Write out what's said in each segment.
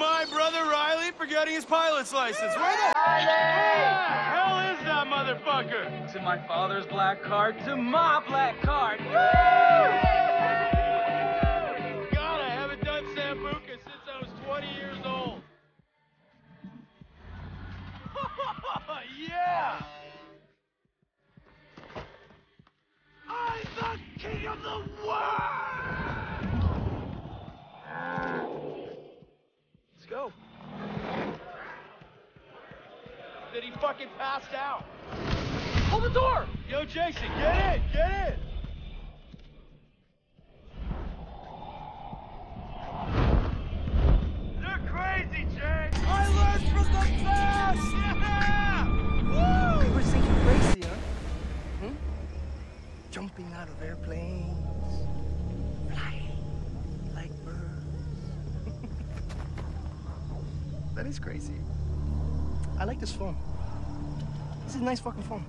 my brother Riley for getting his pilot's license. Where the hell is that motherfucker? To my father's black card, to my black card. God, I haven't done Sambuca since I was 20 years old. yeah! I'm the king of the world! Let's go. Did he fucking passed out? Hold the door! Yo, Jason, get in! Get in! You're crazy, Jay! I learned from the best! Yeah! Woo! You were thinking crazy, huh? Hmm? Jumping out of airplanes, that is crazy. I like this phone. This is a nice fucking phone.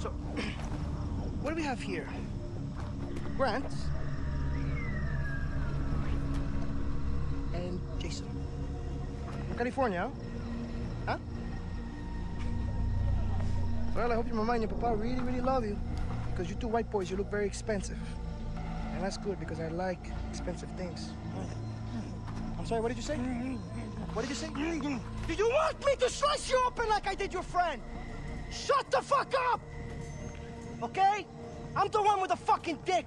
So, what do we have here? Grant and Jason. California, huh? Well, I hope your mama and your papa really, really love you. Because you two white boys, you look very expensive. And that's good because I like expensive things. I'm sorry, what did you say? Mm-hmm. What did you say? Do you want me to slice you open like I did your friend? Shut the fuck up! Okay? I'm the one with the fucking dick.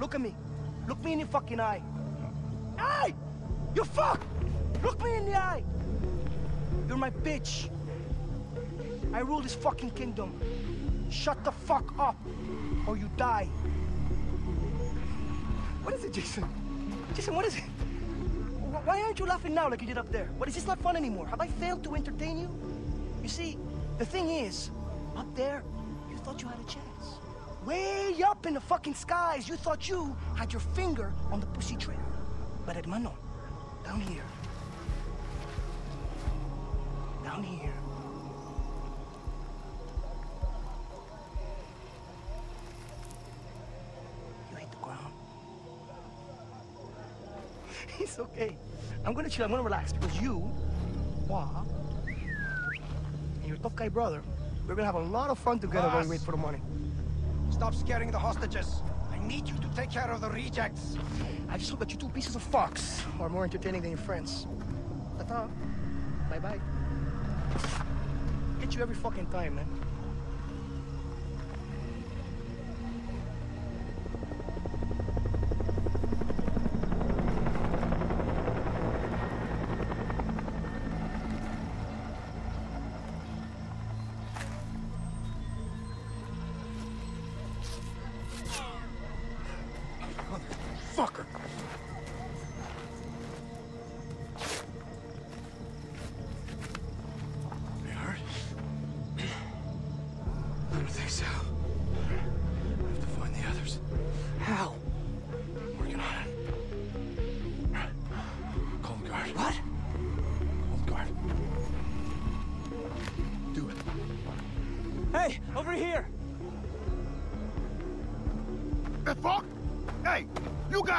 Look at me. Look me in the fucking eye. Hey! You fuck! Look me in the eye! You're my bitch. I rule this fucking kingdom. Shut the fuck up, or you die. What is it, Jason? Jason, what is it? Wh- Why aren't you laughing now like you did up there? What is this not fun anymore? Have I failed to entertain you? You see, the thing is, up there, you thought you had a chance. Way up in the fucking skies, you thought you had your finger on the pussy trigger. But hermano, down here, down here, you hit the ground. It's okay. I'm gonna chill. I'm gonna relax because you, Wah, and your tough guy brother, we're gonna have a lot of fun together while we wait for the money. Stop scaring the hostages. I need you to take care of the rejects. I just hope that you two pieces of fox are more entertaining than your friends. Ta-ta. Bye-bye. Get you every fucking time, man.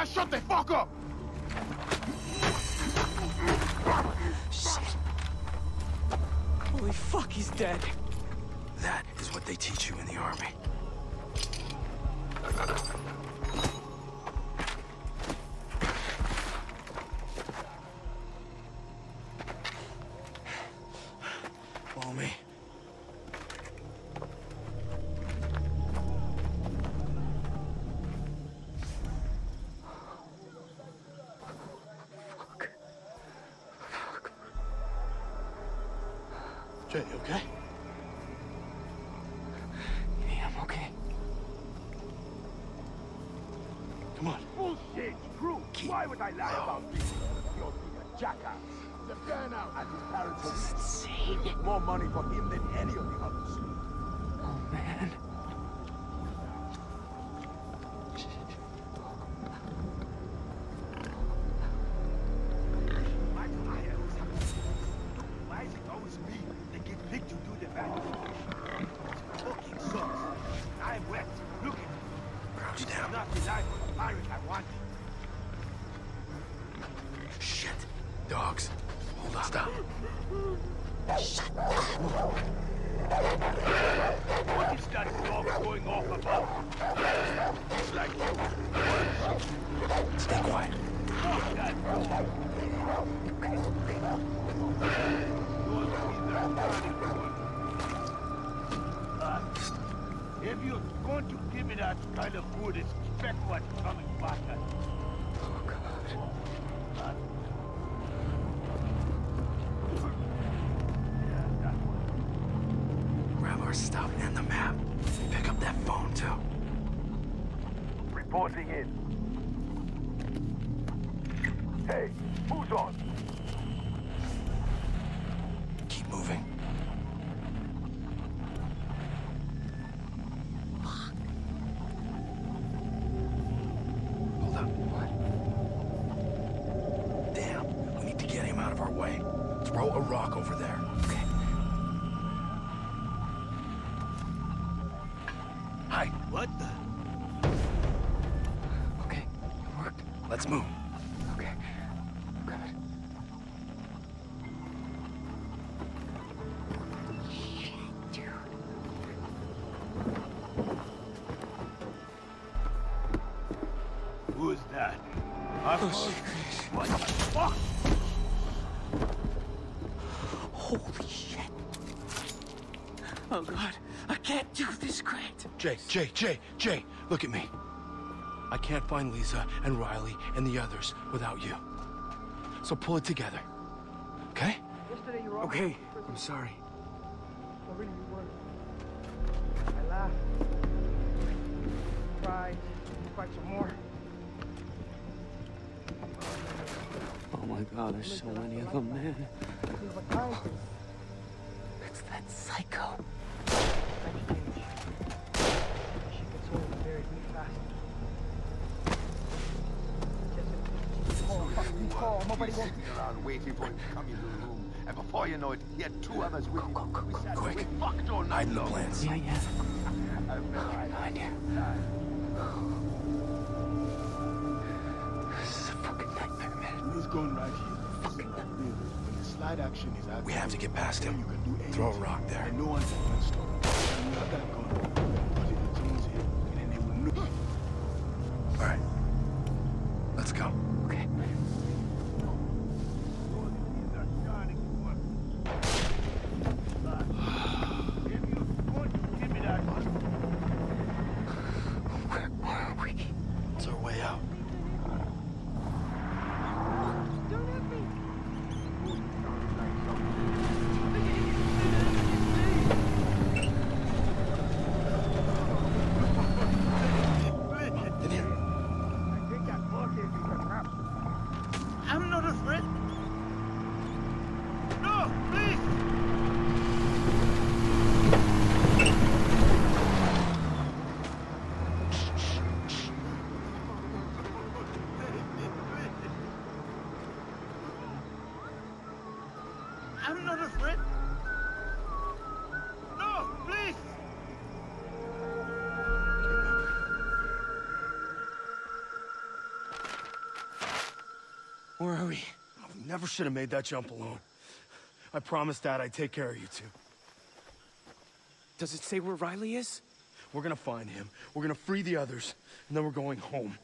Shut the fuck up! What is that going off about? Stay quiet. If you're going to give me that kind of food, expect what's coming back at you. Oh, God. Reporting in. Jay, Jay, Jay, Jay, look at me. I can't find Liza and Riley and the others without you. So pull it together. Okay? Yesterday you were Okay, I'm sorry. No, really, were. I laughed. Cried. Cried some more. Oh my god, there's so many of them, man. This is what time is. It's that psycho. Thank you, James. She gets old very, very fast. Just call, fucking call. Nobody won't. sitting around waiting for him to come into the room. And before you know it, he had two others with him. We sat Quick. we fucked all night Hide in the plants. Yeah, yeah. I've never had Behind you. This is a fucking nightmare, man. This gun right here. Fucking When the slide action is out, We have to get past him. you can do anything. Throw a rock there. And no one can stop. I'm not afraid. No, please. Where are we? We never should have made that jump alone. I promised Dad I'd take care of you two. Does it say where Riley is? We're gonna find him. We're gonna free the others, and then we're going home.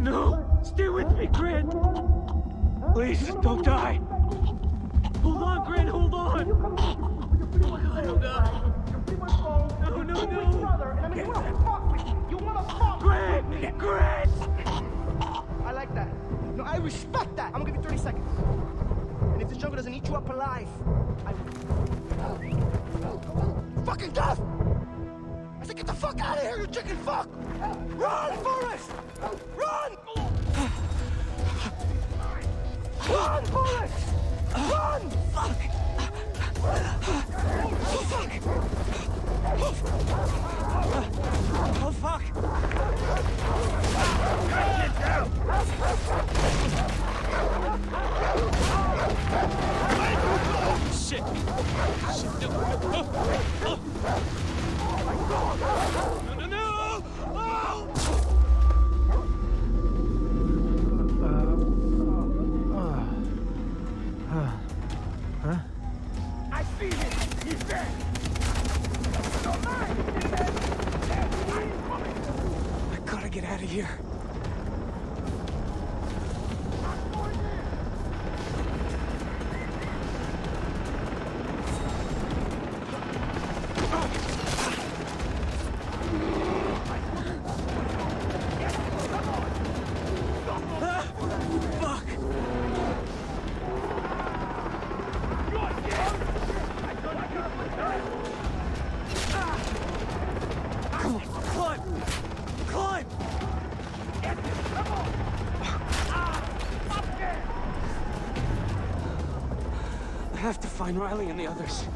No! Stay with me, Grant! Please, don't die! Hold on, Grant, hold on! Oh god, oh god! No, no, no! Grant! Grant! I like that. No, I respect that. I'm gonna give you 30 seconds. And if this jungle doesn't eat you up alive, I will. Fucking death! I said, get the fuck out of here, you chicken fuck! Run, Forrest! Run! Forrest! Run! Fuck! Oh, fuck! Oh, fuck! Oh, shit! Shit, no! Oh, oh. Oh! Find Riley and the others.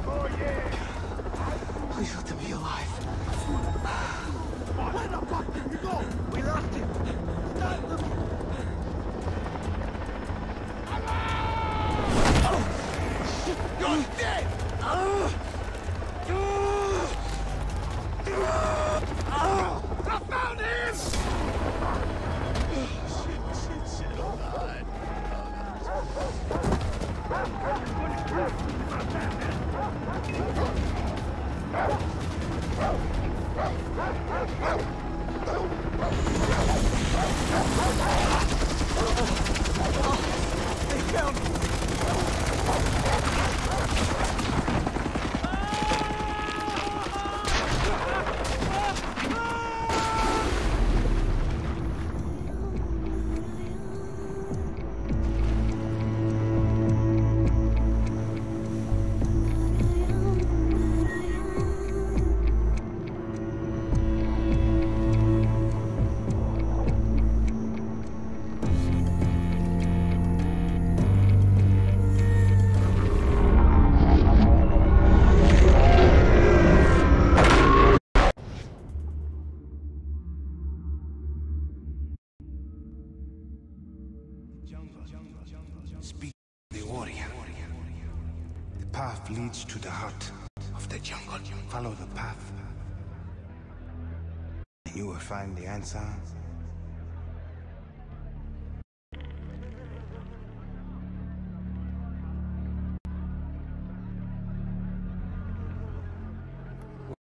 Find the answer.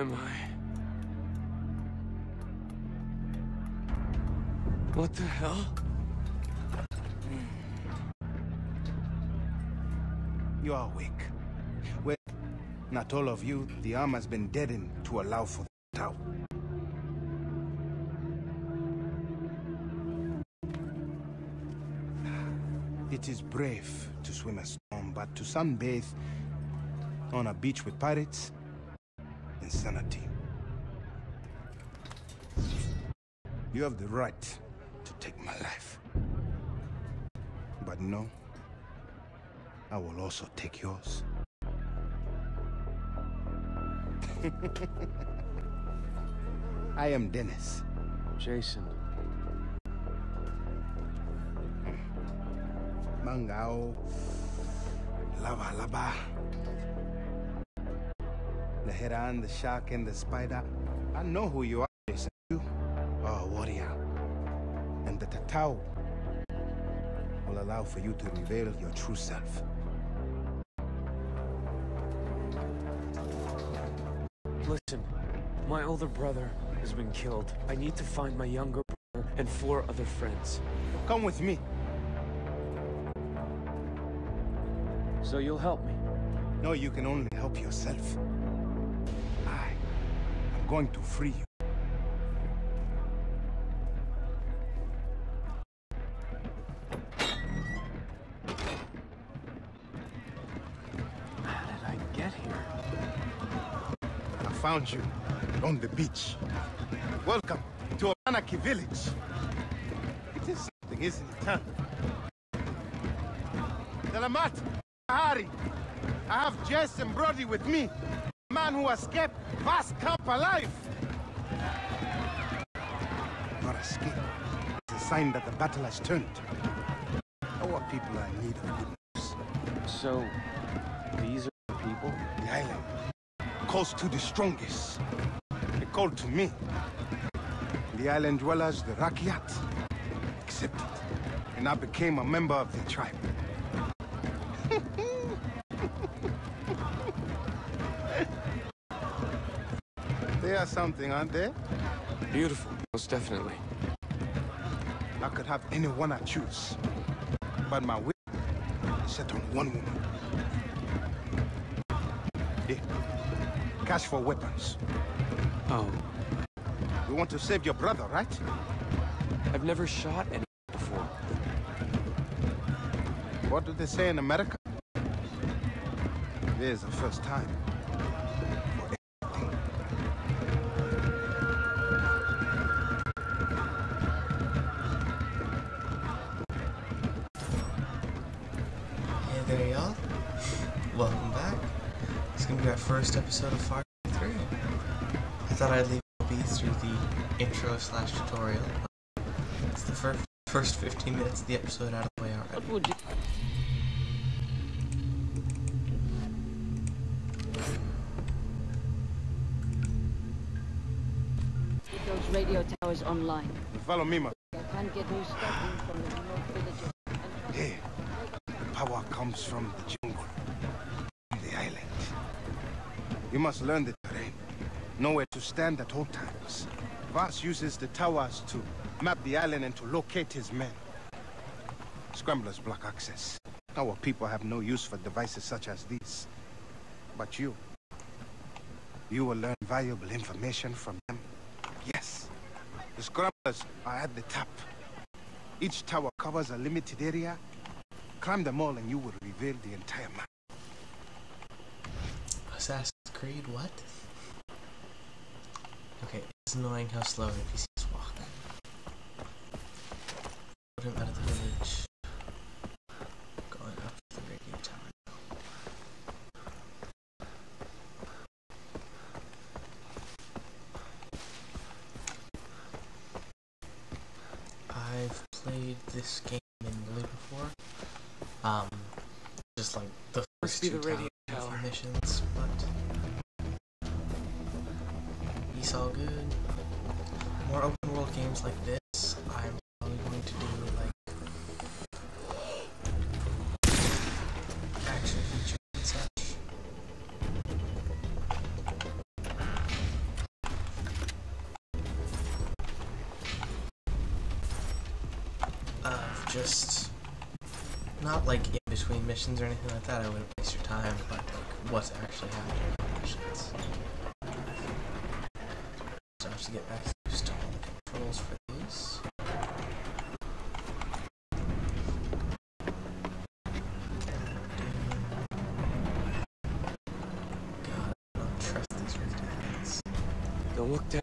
Am I? What the hell? You are awake. Well, not all of you. The arm has been deadened to allow for the Tau. It is brave to swim a storm, but to sunbathe on a beach with pirates, insanity. You have the right to take my life. But no, I will also take yours. I am Dennis. Jason. Lava Lava. The heron, the shark, and the spider. I know who you are, Jason. You are a warrior. And the Tatau will allow for you to reveal your true self. Listen, my older brother has been killed. I need to find my younger brother and four other friends. Come with me. So you'll help me. No, you can only help yourself. I am going to free you. How did I get here? I found you on the beach. Welcome to Amanaki Village. It is something, isn't it, huh? Salamat, Hari. I have Jason Brody with me. A man who escaped Vaas' camp alive. Not escape. It's a sign that the battle has turned. Our people are in need of good news. So, these are the people? The island calls to the strongest. They called to me. The island dwellers, the Rakyat, accepted. And I became a member of their tribe. They are something, aren't they? Beautiful, most definitely. I could have anyone I choose. But my will is set on one woman. Here. Cash for weapons. Oh, You want to save your brother, right? I've never shot anyone before. What do they say in America? There's a first time. Welcome back. It's gonna be our first episode of Far Cry 3. I thought I'd leave be through the intro slash tutorial. It's the first first 15 minutes of the episode out of the way already. What would you... Those radio towers online. Follow me, ma. I can't get new stuff in from the remote villages. And Here, the power comes from the jungle, from the island. You must learn the terrain, know where to stand at all times. Vaas uses the towers to map the island and to locate his men. Scramblers block access. Our people have no use for devices such as these. But you, you will learn valuable information from them. Yes, the scramblers are at the top. Each tower covers a limited area. Climb them all and you will reveal the entire map. Assassin's Creed, what? Okay, it's annoying how slow NPCs walk. Put him out of the village. Going up to the radio tower. I've played this game in Blue before. Um, just like the Must first be two the radio towers, tower. Missions, but he's all good. More open world games like this, I'm probably going to do like action features and such. Just not like in between missions or anything like that. I wouldn't waste your time, but like what's actually happening. So I have to get back to the controls for these. God, I don't trust these returns. Don't look down.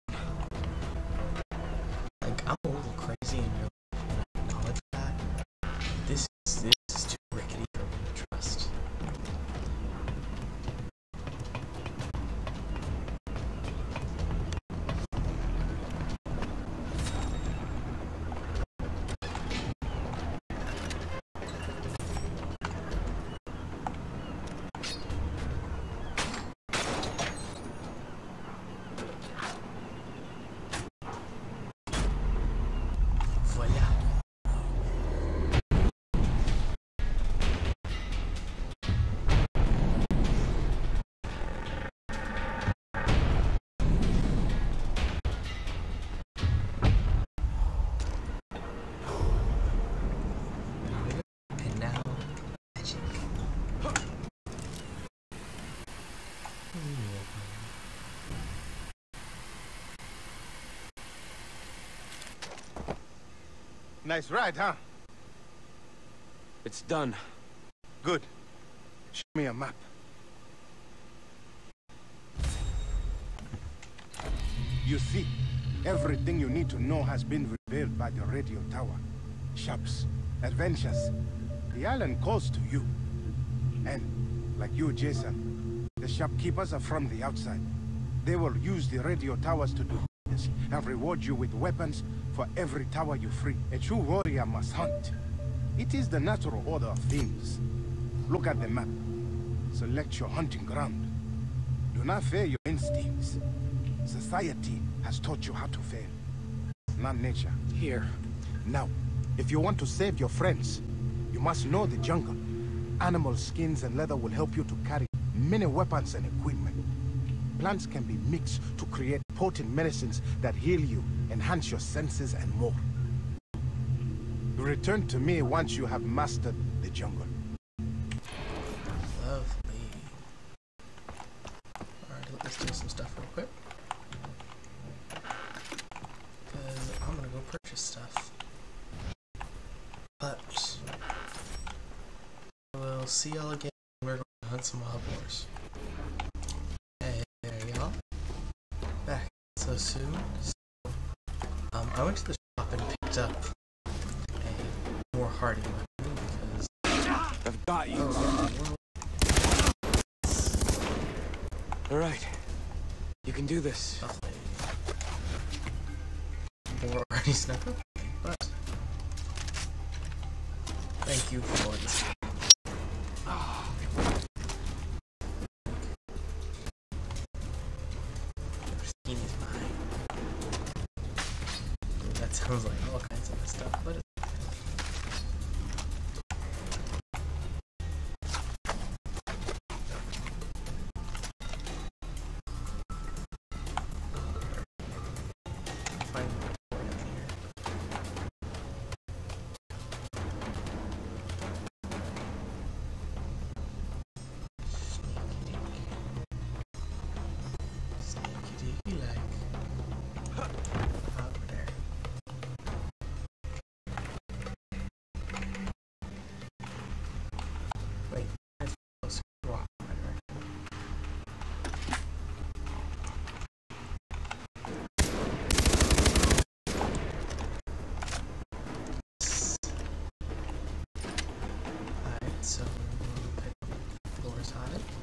Nice ride, huh? It's done. Good. Show me a map. You see, everything you need to know has been revealed by the radio tower. Shops, adventures. The island calls to you. And, like you, Jason, the shopkeepers are from the outside. They will use the radio towers to do and reward you with weapons for every tower you free. A true warrior must hunt. It is the natural order of things. Look at the map. Select your hunting ground. Do not fear your instincts. Society has taught you how to fail, not nature. Here. Now, if you want to save your friends, you must know the jungle. Animal skins and leather will help you to carry many weapons and equipment. Plants can be mixed to create potent medicines that heal you, enhance your senses, and more. You return to me once you have mastered the jungle. Lovely. Alright, let's do some stuff real quick. Because I'm gonna go purchase stuff. But we'll see y'all again. We're going to hunt some wild so soon. So, um, I went to the shop and picked up a more hardy weapon because I've got you. Oh, All right. You can do this. Lovely. Or already snuck up on me, but thank you for this. That sounds like oh, all so we'll pick up floors on it.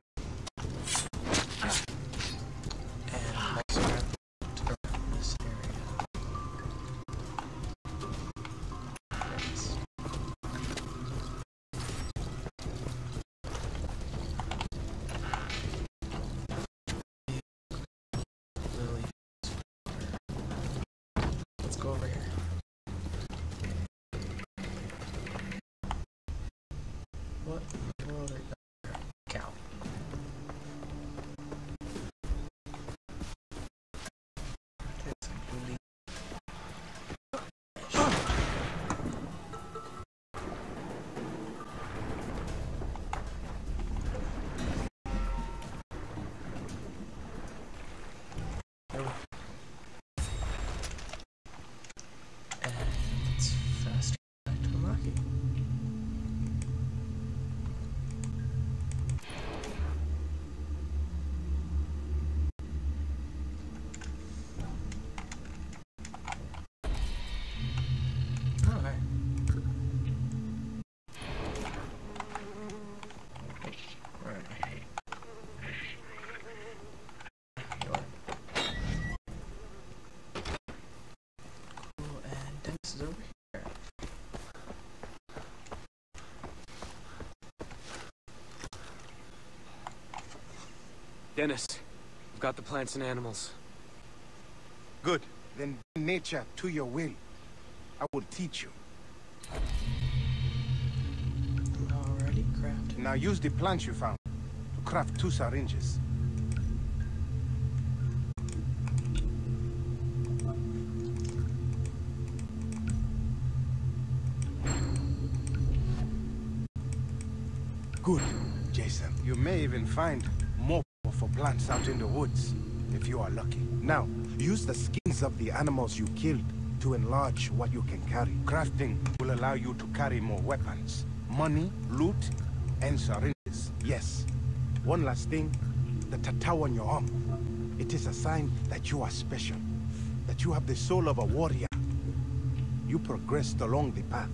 What Dennis, I've got the plants and animals. Good. Then nature to your will. I will teach you. Already crafted. Now use the plants you found to craft two syringes. Good, Jason. You may even find more for plants out in the woods, if you are lucky. Now, use the skins of the animals you killed to enlarge what you can carry. Crafting will allow you to carry more weapons, money, loot, and syringes. Yes. One last thing, the tattoo on your arm. It is a sign that you are special, that you have the soul of a warrior. You progressed along the path.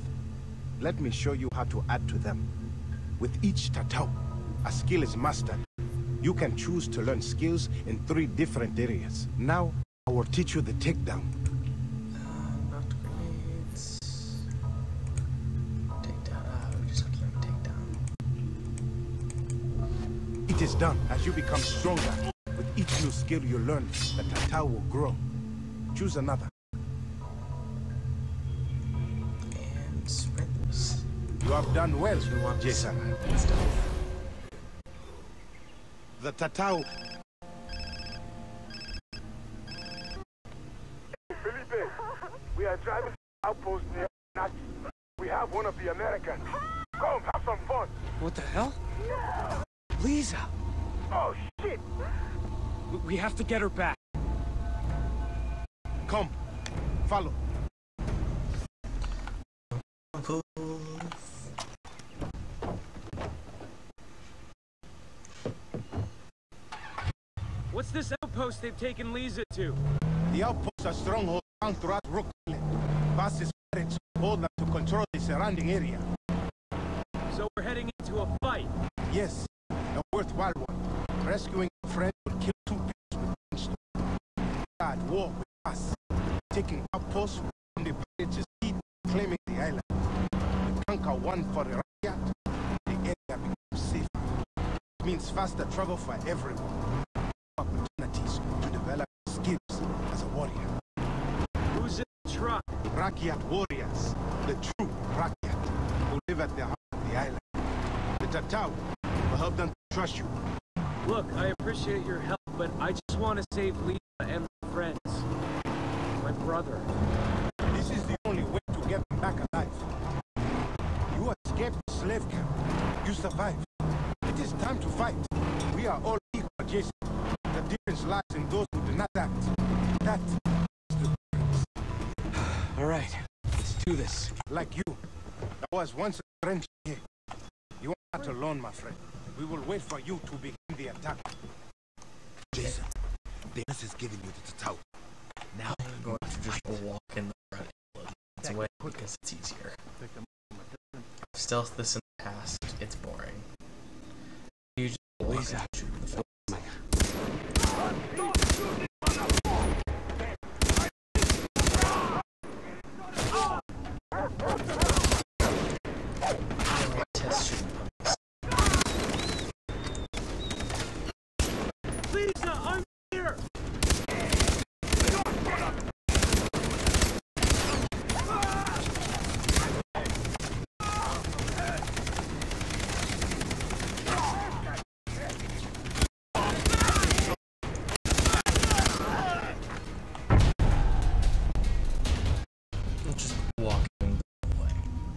Let me show you how to add to them. With each tattoo, a skill is mastered. You can choose to learn skills in three different areas. Now, I will teach you the takedown. Uh, not grenades. Take down. Uh, we just have to learn take down. It is done as you become stronger. With each new skill you learn, the tattoo will grow. Choose another. And sprints. You have done well, We want to Jason. Survive and stuff. The tattoo Felipe, we are driving to outpost near Nazi. We have one of the Americans. Come, have some fun. What the hell? No. Liza! Oh, shit. We- We have to get her back. Come, follow. What's this outpost they've taken Liza to? The outposts are strongholds found throughout Rook Island. Vaas's pirates hold them to control the surrounding area. So we're heading into a fight. Yes, a worthwhile one. rescuing a friend would kill two pigs with one stone. At war with us, taking outposts from the pirates' seed, claiming the island. We conquer one for the Rakyat, the area becomes safer. It means faster travel for everyone. Opportunities to develop skills as a warrior. Who's in the truck? Rakyat warriors, the true Rakyat, who live at the heart of the island. The Tatau will help them trust you. Look, I appreciate your help, but I just want to save Liza and my friends. My brother. This is the only way to get them back alive. You escaped the slave camp. You survived. It is time to fight. We are all equal, Jason. The in those who do not act. That is the difference. All right, let's do this. Like you. I was once a friend here. You are not alone, my friend. We will wait for you to begin the attack. Jason, the nurse is giving you the towel. Now I'm going to just walk in the front It's away because it's easier. I've stealthed this in the past. It's boring. You just walk Liza. and Liza, uh, I'm here!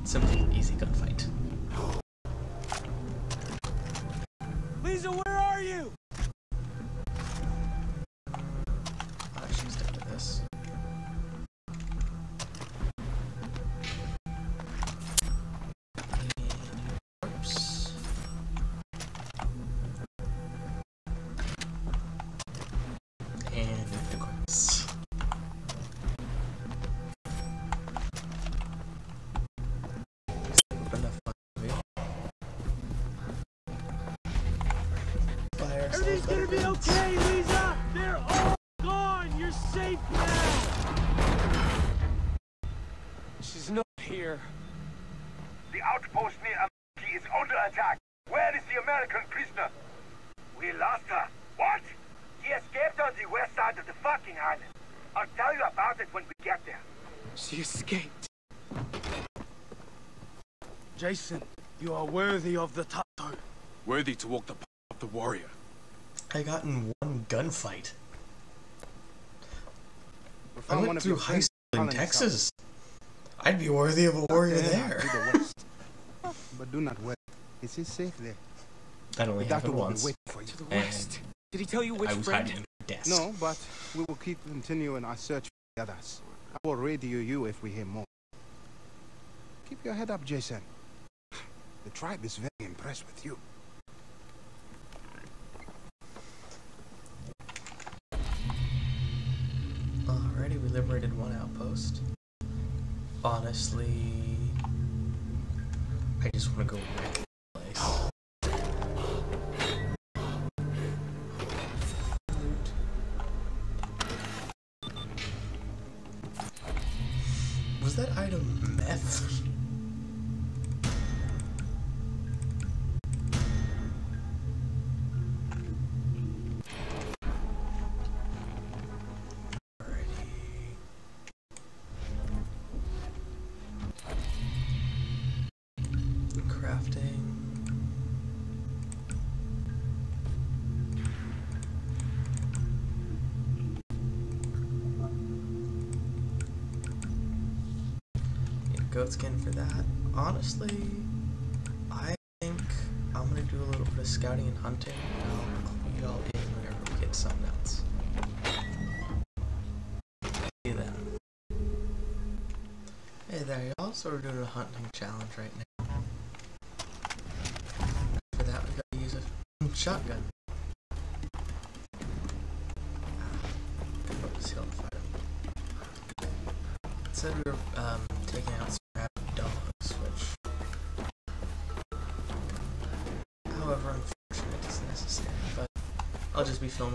Simple, easy gunfight. Everything's gonna be okay, Liza! They're all gone! You're safe now! She's not here. The outpost near Amanaki is under attack. Where is the American prisoner? We lost her. What? She escaped on the west side of the fucking island. I'll tell you about it when we get there. She escaped. Jason, you are worthy of the title. Worthy to walk the path of the warrior. I got in one gunfight. I found one went through high school in colonies Texas. I'd be worthy of a warrior there. To the west. but do not worry. It is safe there. That only The doctor happened will be once. waiting for you. To the And west. Did he tell you which I was friend? hiding in desk. No, but we will keep continuing our search for the others. I will radio you if we hear more. Keep your head up, Jason. The tribe is very impressed with you. Liberated one outpost. Honestly, I just want to go wreck goat skin for that. Honestly, I think I'm gonna do a little bit of scouting and hunting. and I'll clue y'all in whenever we get something else. See then. Hey there, y'all. So we're doing a hunting challenge right now. For that, we gotta use a shotgun. Ah, said we were just be filming.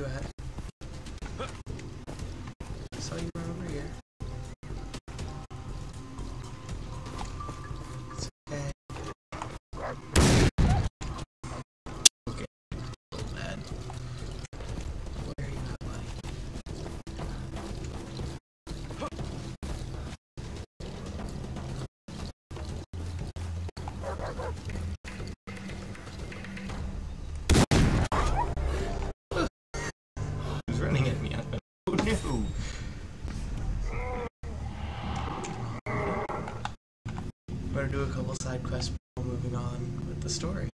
go ahead. running at me. Oh no! I'm gonna do a couple side quests before moving on with the story.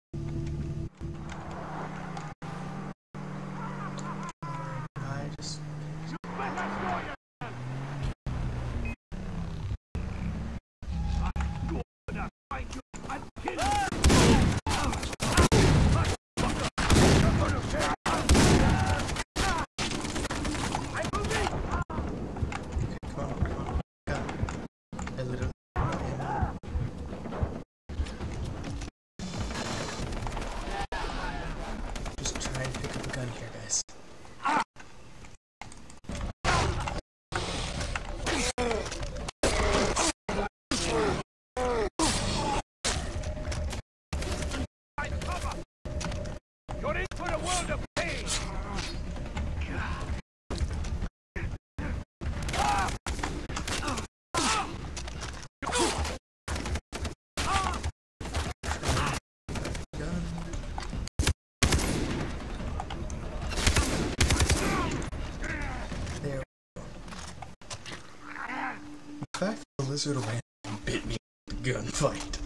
lizard ran and bit me in the gunfight.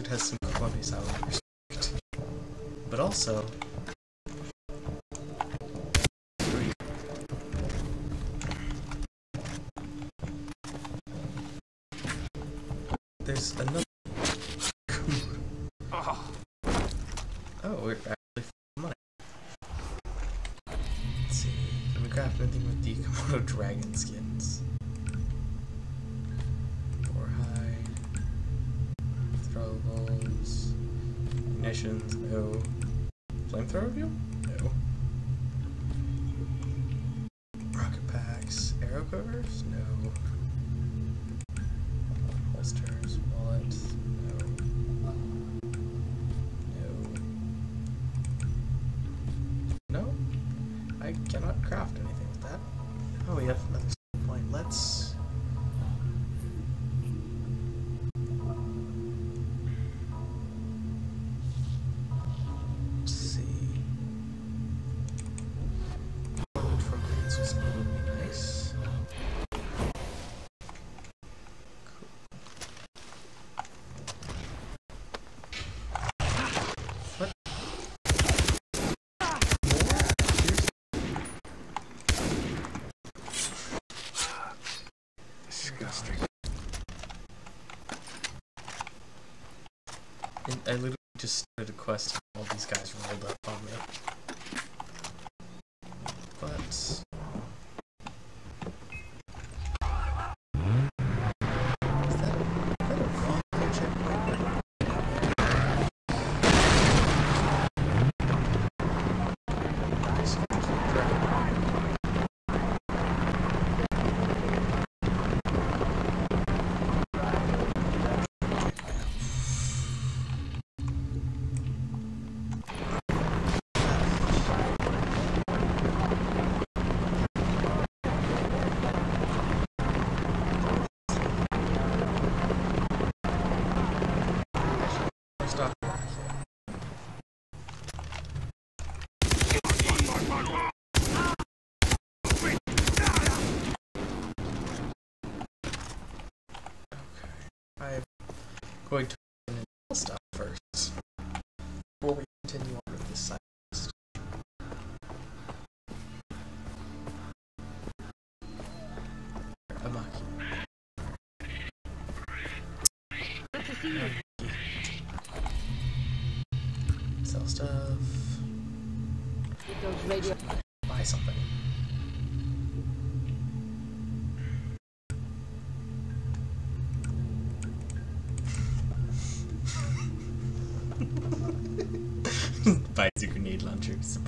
It has some funny sound. But also, Cannot craft anything with that. Oh, we have another I literally just started a quest.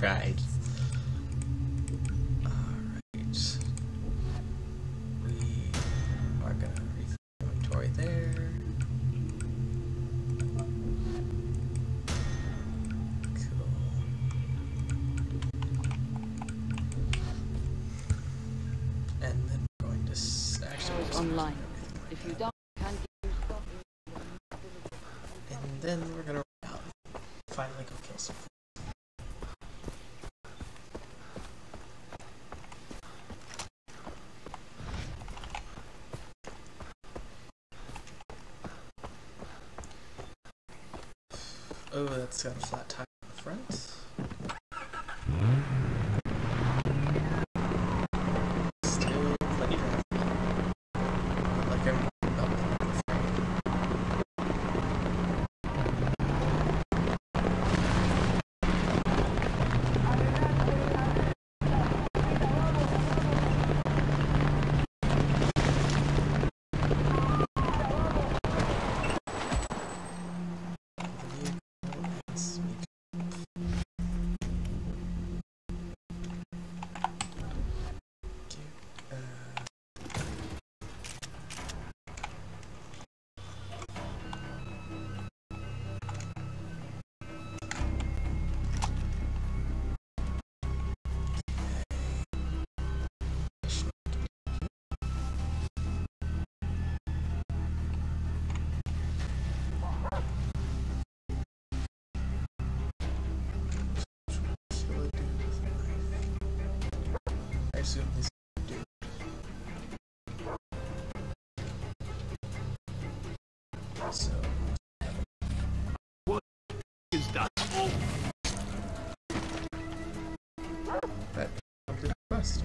Launcher. Oh, that's got a flat tire Assume this dude. So Is that? that complete quest.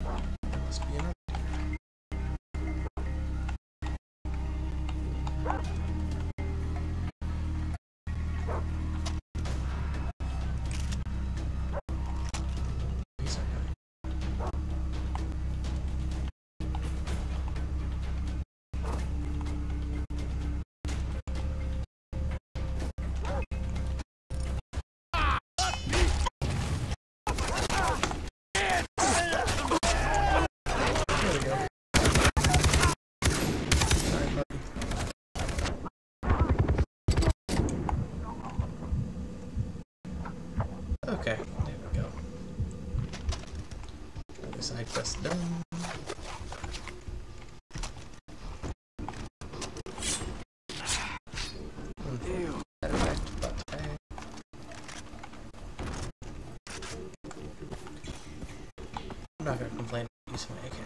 Must be another. Okay, there we go. Side quest done. I'm not gonna complain about my AK.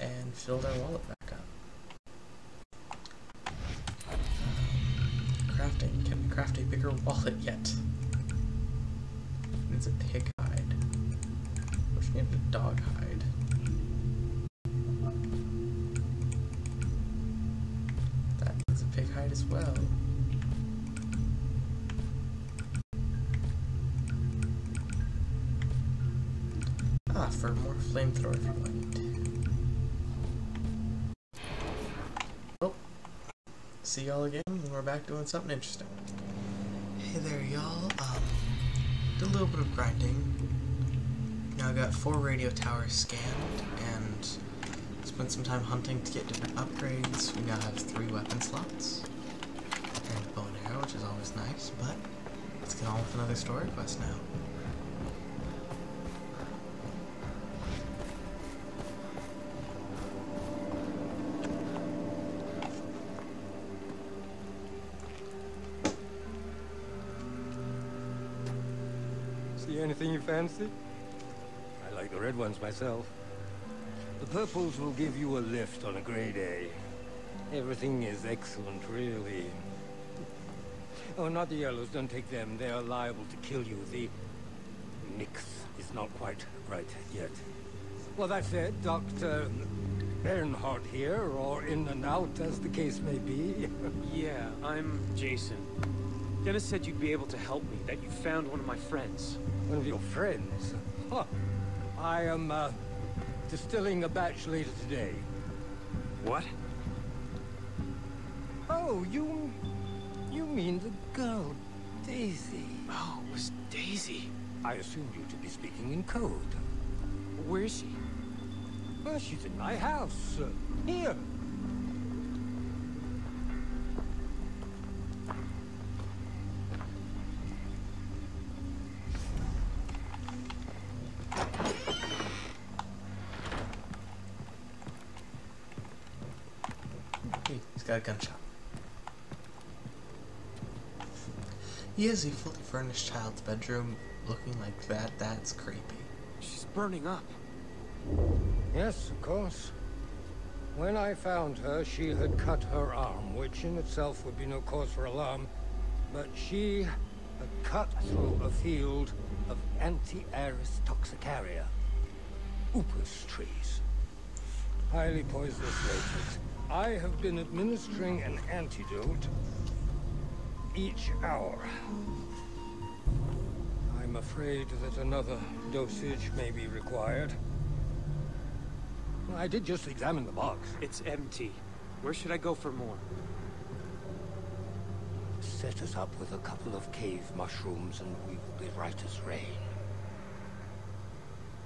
And filled our wallet back up. Crafting. Can we craft a bigger wallet yet? It's a pig hide. Which needs a dog hide. That needs a pig hide as well. Ah, for more flamethrower if you want. Oh. See y'all again when we're back doing something interesting. Hey there, y'all. Um, did a little bit of grinding. Now I got four radio towers scanned and spent some time hunting to get different upgrades. We now have three weapon slots and a bow and arrow, which is always nice, but let's get on with another story quest now. Myself. The purples will give you a lift on a grey day. Everything is excellent, really. Oh, not the yellows. Don't take them. They are liable to kill you. The mix is is not quite right yet. Well, that said, Dr. Earnhardt here, or in and out, as the case may be. Yeah, I'm Jason. Dennis said you'd be able to help me, that you found one of my friends. One of your friends? Huh. I am, uh, distilling a batch later today. What? Oh, you... you mean the girl, Daisy. Oh, it was Daisy. I assumed you to be speaking in code. Where is she? Well, she's in my house. Uh, here. Got a gunshot. He has a fully furnished child's bedroom looking like that. That's creepy. She's burning up. Yes, of course. When I found her, she had cut her arm, which in itself would be no cause for alarm, but she had cut through a field of Antiaris toxicaria, upas trees. Highly poisonous latex. I have been administering an antidote each hour. I'm afraid that another dosage may be required. I did just examine the box. It's empty. Where should I go for more? Set us up with a couple of cave mushrooms and we will be right as rain.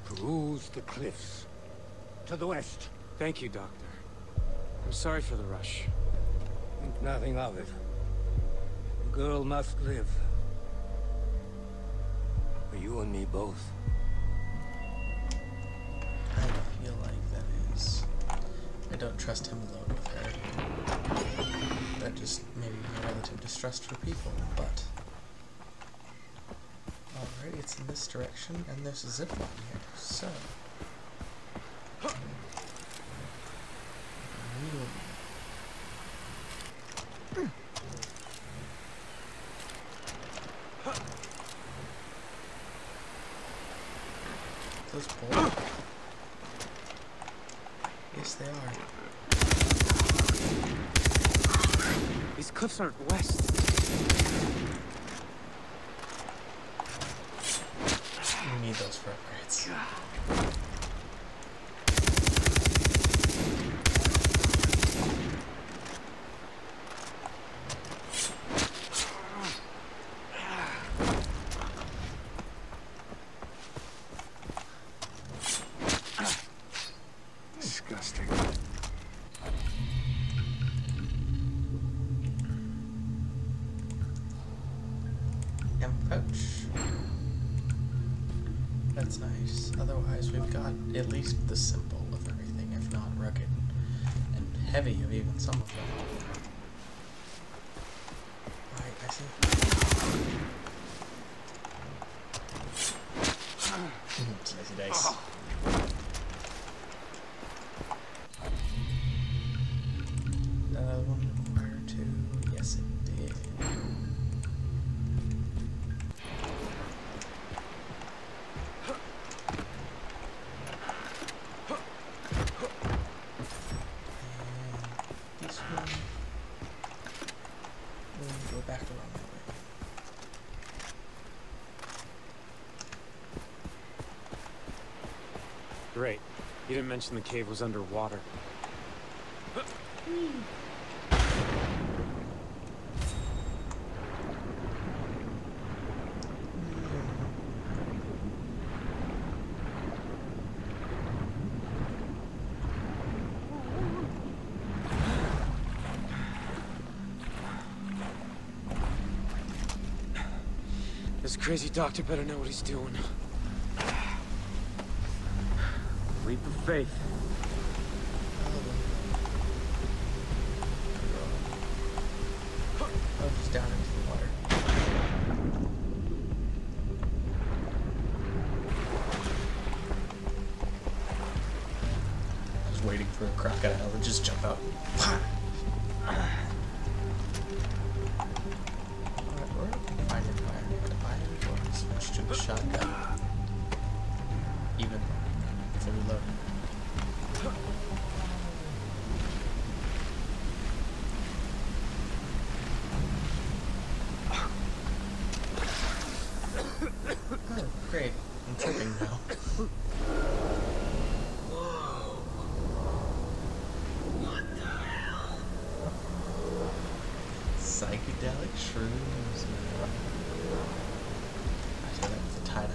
Peruse the cliffs. To the west. Thank you, Doctor. I'm sorry for the rush. Think nothing of it. The girl must live. For you and me both. I feel like that is. I don't trust him alone with her. That just maybe a relative distrust for people, but. Alright, it's in this direction, and there's a zip line here, so. Ooh. Those balls. Yes, they are. These cliffs aren't west. You need those for upgrades. Disgusting. And pouch. That's nice. Otherwise, we've got at least the simple of everything, if not rugged and heavy of even some of them. Right, I see. Slicey oh. You didn't mention the cave was underwater. This crazy doctor better know what he's doing. Faith.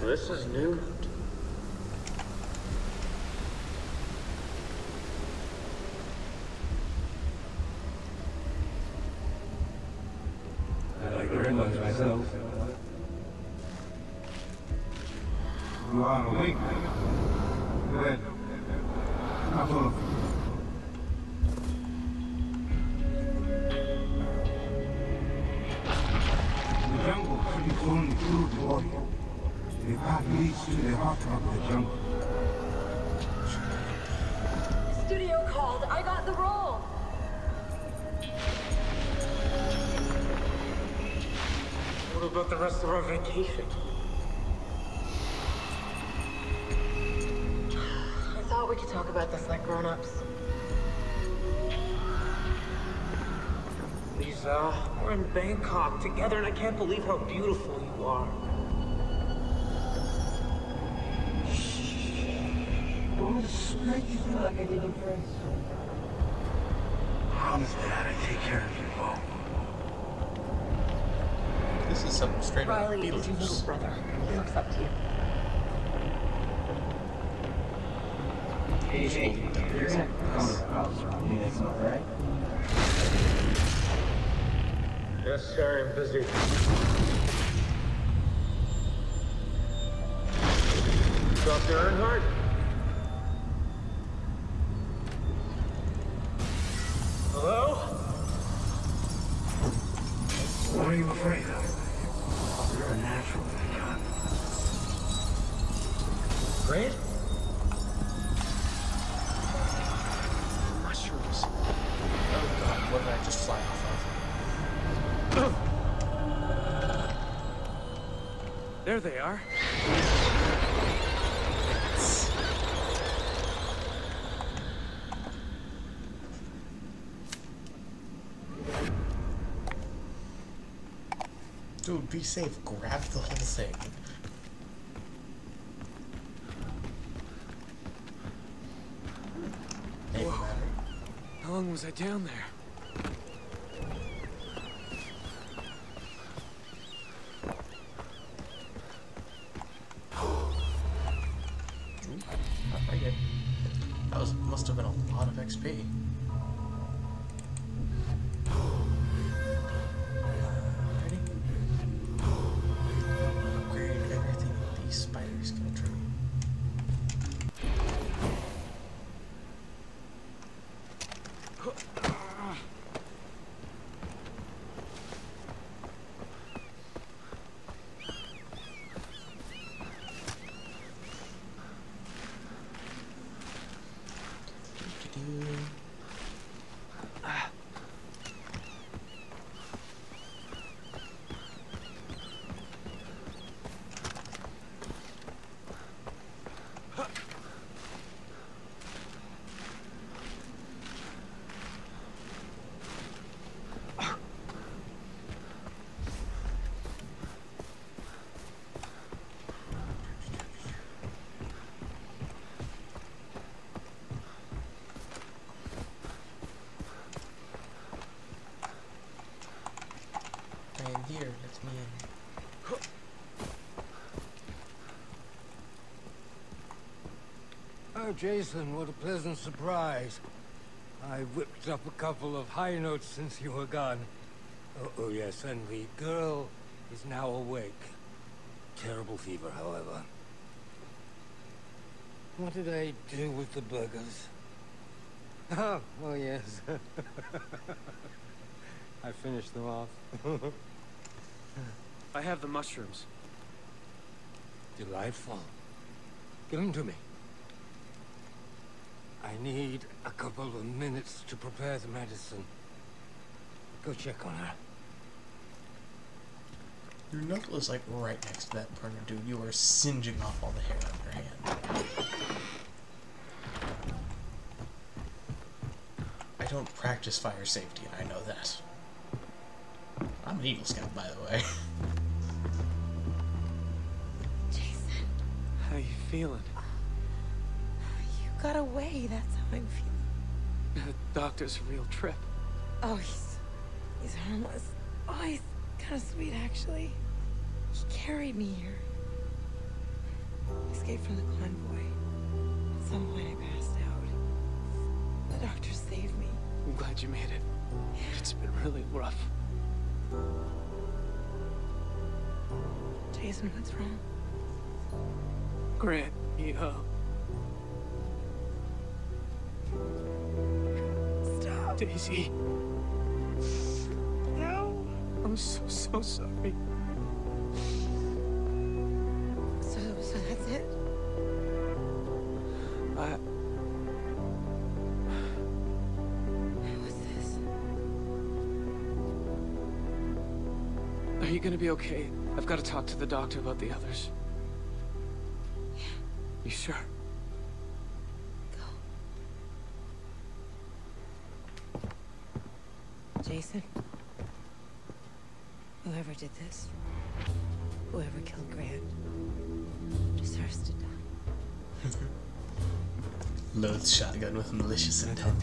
This is new. The rest of our vacation? I thought we could talk about this like grown-ups. Liza, we're in Bangkok together and I can't believe how beautiful you are. Don't make you feel like I did in France. Promise Dad I take care of you both. This is some straight up Riley is your little Beetlejuice. brother. He looks up to you. He's holding the Yes, sir, I'm busy. Dr. Earnhardt? Hello? What are you afraid of? You're a natural, John. Great? Mushrooms. Oh god, what did I just fly off of? There they are. Dude, be safe. Grab the whole thing. Ain't matter. How long was I down there? Oh, Jason, what a pleasant surprise. I whipped up a couple of high notes since you were gone. Oh, oh yes, and the girl is now awake. Terrible fever, however. What did I do with the burgers? Oh, oh yes. I finished them off. I have the mushrooms. Delightful. Give them to me. I need a couple of minutes to prepare the medicine. Go check on her. Your knuckle is like right next to that burner, dude. You are singeing off all the hair on your hand. I don't practice fire safety, and I know that. I'm an Eagle Scout, by the way. Jason. How are you feeling? You got away, that's how I'm feeling. The doctor's a real trip. Oh, he's... he's harmless. Oh, he's kind of sweet, actually. He carried me here. Escaped from the convoy. At some point, I passed out. The doctor saved me. I'm glad you made it. It's been really rough. Jason, what's wrong? Grant, he, uh... Daisy. No. I'm so, so sorry. So, so that's it? I... What's this? Are you gonna be okay? I've got to talk to the doctor about the others. Yeah. You sure? Loads shotgun with malicious intent.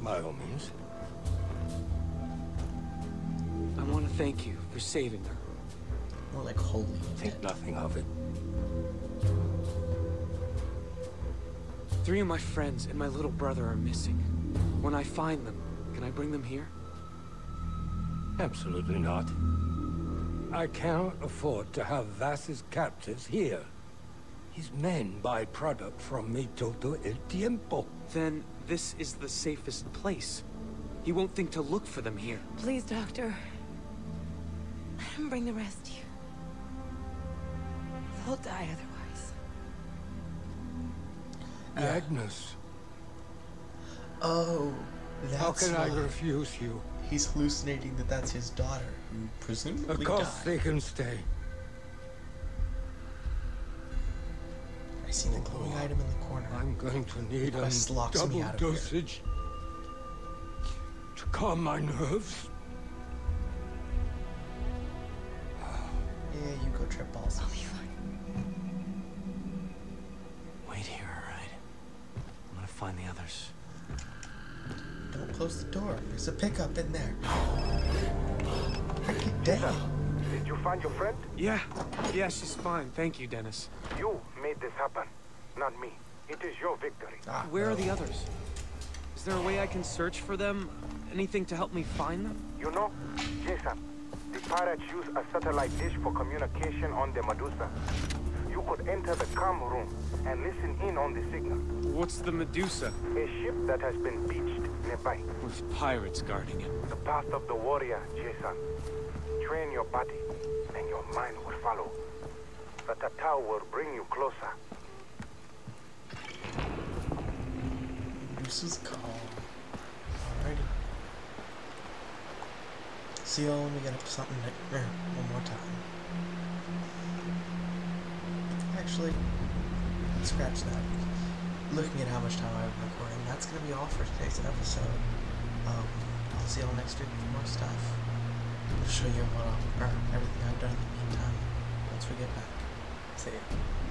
By all means. I want to thank you for saving her. More like holy. Think nothing of it. Three of my friends and my little brother are missing. When I find them, can I bring them here? Absolutely not. I cannot afford to have Vaas's captives here. His men buy product from me todo el tiempo. Then this is the safest place. He won't think to look for them here. Please, Doctor. Let him bring the rest here. They'll die otherwise. Uh, Agnes, Oh, that's how can I refuse you? He's hallucinating that that's his daughter, who presumably Of course died. they can stay. See the glowing item in the corner. I'm going to need a Quest double out of here. dosage to calm my nerves. Yeah, you go trip balls. I'll be fine. Wait here, alright? I'm gonna find the others. Don't close the door. There's a pickup in there. Freaking damn. Did you find your friend? Yeah, yeah, she's fine. Thank you, Dennis. You made this happen, not me. It is your victory. Ah, Where no. are the others? Is there a way I can search for them? Anything to help me find them? You know, Jason, the pirates use a satellite dish for communication on the Medusa. You could enter the com room and listen in on the signal. What's the Medusa? A ship that has been beached nearby. With pirates guarding it. The path of the warrior, Jason. Train your body, and your mind will follow. The Tatau will bring you closer. This is call. Alrighty. See, y'all when we get up something to, er, one more time. Actually, scratch that. Looking at how much time I've been recording, that's gonna be all for today's episode. Um, I'll see y'all next week for more stuff. I'll show you what I'll, or everything I've done in the meantime once we get back. See ya.